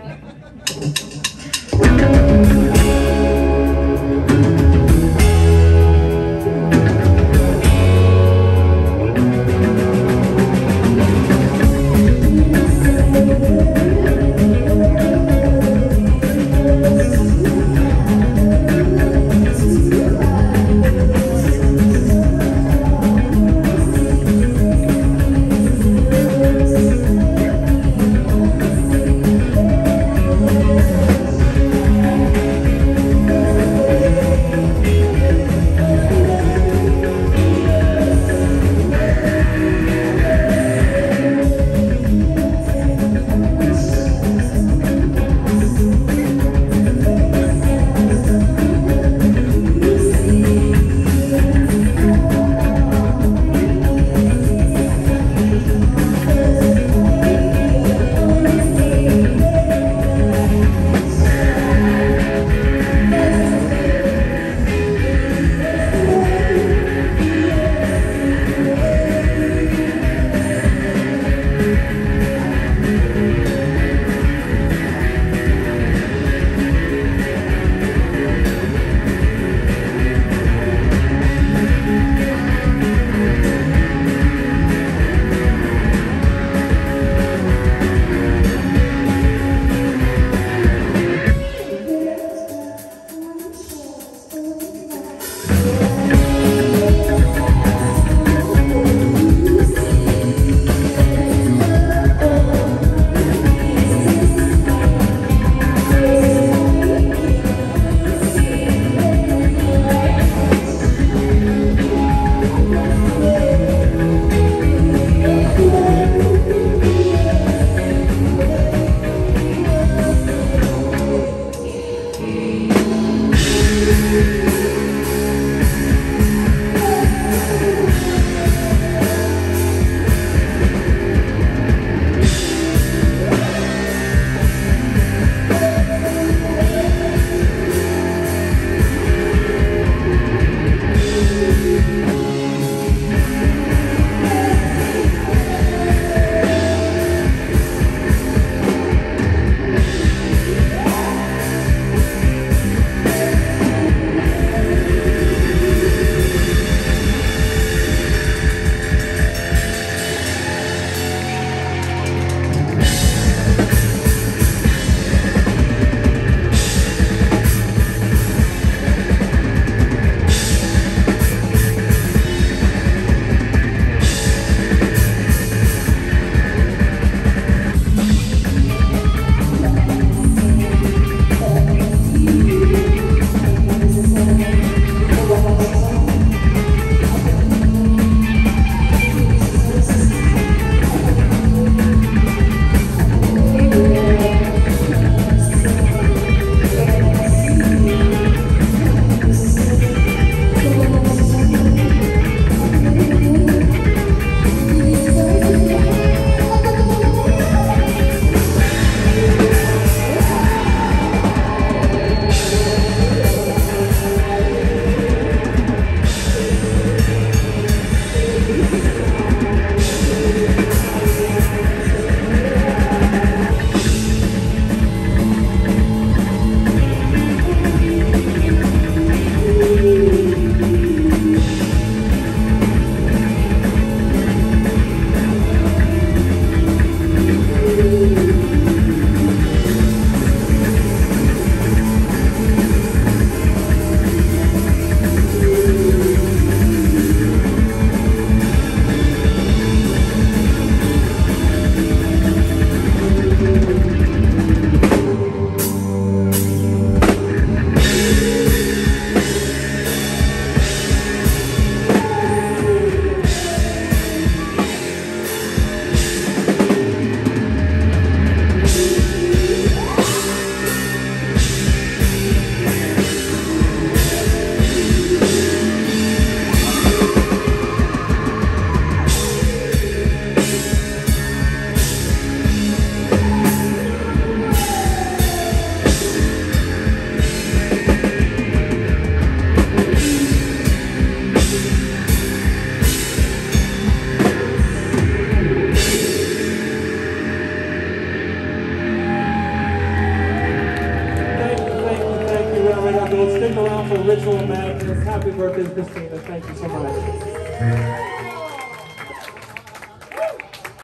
本当だ。For Ritual Madness. Happy birthday, Christina. Thank you so much.